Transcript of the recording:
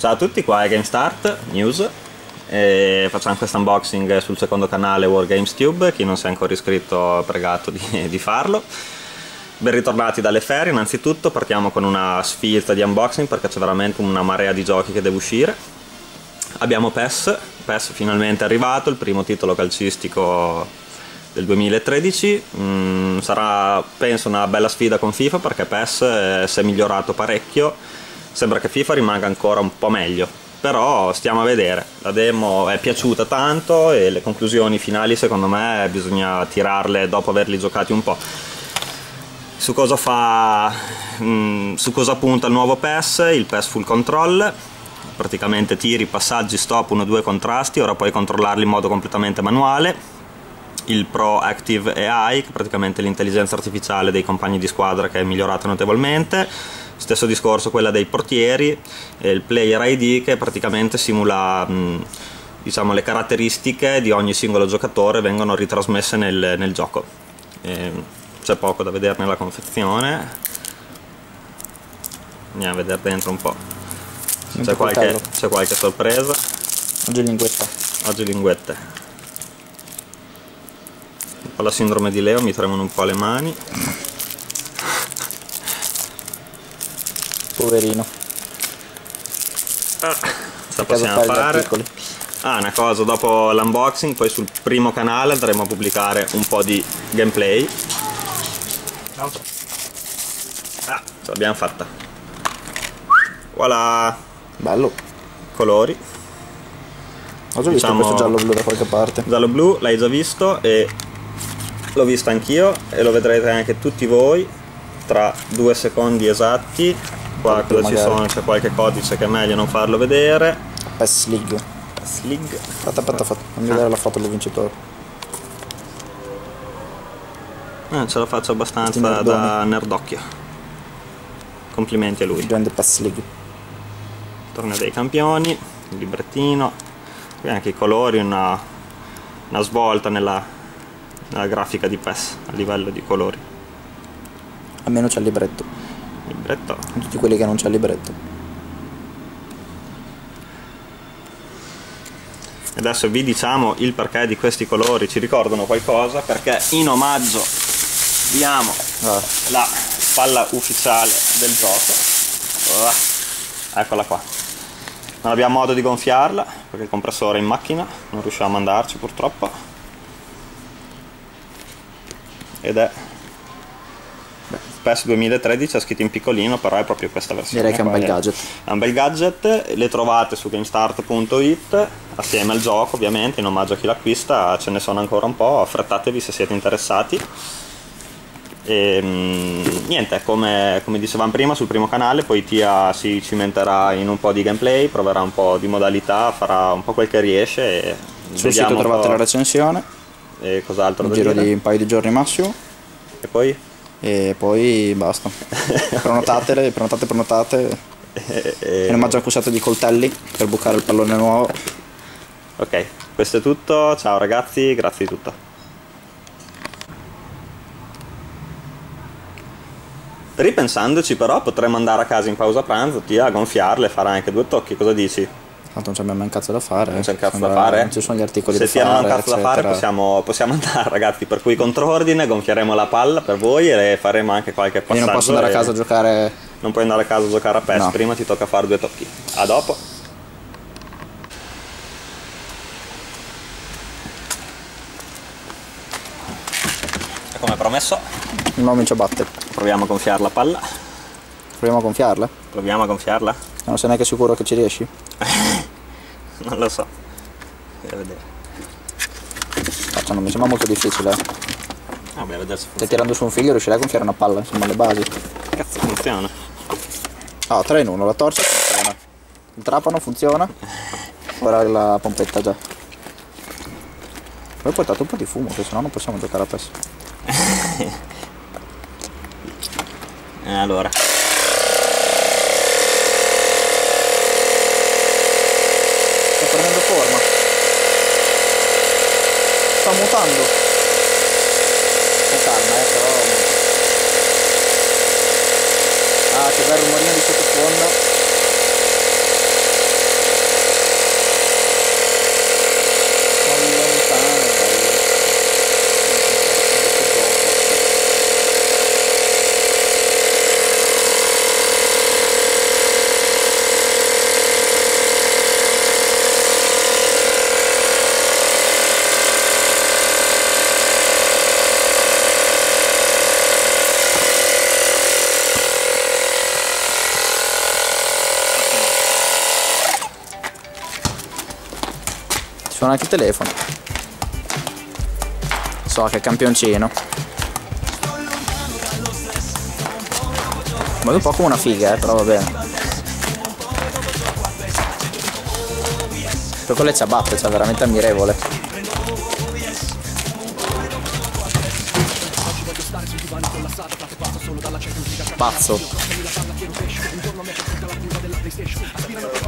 Ciao a tutti, qua è GameStart News. E facciamo questo unboxing sul secondo canale WarGamesTube, chi non si è ancora iscritto pregato di, di farlo. Ben ritornati dalle ferie, innanzitutto partiamo con una sfilza di unboxing perché c'è veramente una marea di giochi che deve uscire. Abbiamo PES, PES finalmente è arrivato, il primo titolo calcistico del 2013 mm, sarà penso una bella sfida con FIFA perché PES eh, si è migliorato parecchio sembra che FIFA rimanga ancora un po' meglio però stiamo a vedere. La demo è piaciuta tanto e le conclusioni finali secondo me bisogna tirarle dopo averli giocati un po' su cosa fa mm, su cosa punta il nuovo PES? Il PES full control praticamente tiri, passaggi, stop, 1-2 contrasti ora puoi controllarli in modo completamente manuale. Il Pro Active AI, che è praticamente l'intelligenza artificiale dei compagni di squadra che è migliorata notevolmente. Stesso discorso quella dei portieri, e il Player ID che praticamente simula diciamo, le caratteristiche di ogni singolo giocatore vengono ritrasmesse nel, nel gioco. c'è poco da vedere nella confezione. Andiamo a vedere dentro un po'. C'è qualche, qualche sorpresa. Oggi linguetta. Oggi linguette ho la sindrome di Leo, mi tremano un po' le mani. Poverino. Ah, cosa possiamo fare? Ah, una cosa, dopo l'unboxing, poi sul primo canale andremo a pubblicare un po' di gameplay. Ah, ce l'abbiamo fatta. Voilà. Bello. Colori. Ho già diciamo, visto questo giallo-blu da qualche parte. Giallo-blu l'hai già visto e l'ho visto anch'io e lo vedrete anche tutti voi tra due secondi esatti qua cosa ci sono? C'è qualche codice che è meglio non farlo vedere. PES League. PES League. Aspetta aspetta, fammi ah. vedere la foto del vincitore. Eh, ce la faccio abbastanza da nerdocchio. Complimenti a lui. Grande PES League. Torneo dei campioni il librettino. Qui anche i colori una, una svolta nella la grafica di PES a livello di colori. Almeno c'è il libretto. Libretto? Tutti quelli che non c'è il libretto. Adesso vi diciamo il perché di questi colori, ci ricordano qualcosa perché in omaggio diamo ah. la palla ufficiale del gioco. Ah. Eccola qua. Non abbiamo modo di gonfiarla perché il compressore è in macchina, non riusciamo a andarci purtroppo ed è PES 2013 ha scritto in piccolino però è proprio questa versione direi che è un bel gadget è un bel gadget le trovate su gamestart.it assieme al gioco ovviamente in omaggio a chi l'acquista ce ne sono ancora un po' affrettatevi se siete interessati e mm, niente come, come, dicevamo prima sul primo canale poi Tia si cimenterà in un po' di gameplay proverà un po' di modalità farà un po' quel che riesce e sul sito trovate la recensione e cos'altro un giro dire? di un paio di giorni massimo e poi? E poi basta. Prenotatele prenotate prenotate. E, e... e non già accusato di coltelli per bucare il pallone nuovo. Ok questo è tutto. Ciao ragazzi. Grazie di tutto. Ripensandoci però potremmo andare a casa in pausa pranzo a gonfiarle fare anche due tocchi. Cosa dici? Tanto non c'è mai un cazzo da fare. Non c'è un cazzo Sembra, da fare. Non ci sono gli articoli Se da fare. Se hanno un cazzo eccetera. da fare possiamo, possiamo, andare ragazzi. Per cui controordine, gonfieremo la palla per voi e faremo anche qualche passaggio. Io non posso andare a casa a giocare. Non puoi andare a casa a giocare a PES, no. prima ti tocca fare due tocchi. A dopo. E come promesso. Il nome ci batte. Proviamo a gonfiare la palla. Proviamo a gonfiarla? Proviamo a gonfiarla. Non sei neanche sicuro che ci riesci? non lo so. Andiamo a vedere Faccia, non mi sembra molto difficile. Vabbè, vedere se Stai tirando su un figlio riuscirai a gonfiare una palla, insomma le basi. Cazzo funziona. Ah, 3 in 1, la torcia funziona. Il trapano funziona. Ora la pompetta già. Poi ho portato un po' di fumo, che sennò non possiamo giocare a PES Allora forma. Sta mutando. Con calma eh però ah che bel rumorino di sottofondo Suona anche il telefono. So che è campioncino. Ma un po' come una figa, eh, però va bene. Poi con le ciabatte, cioè veramente ammirevole. Pazzo. show Aspirano per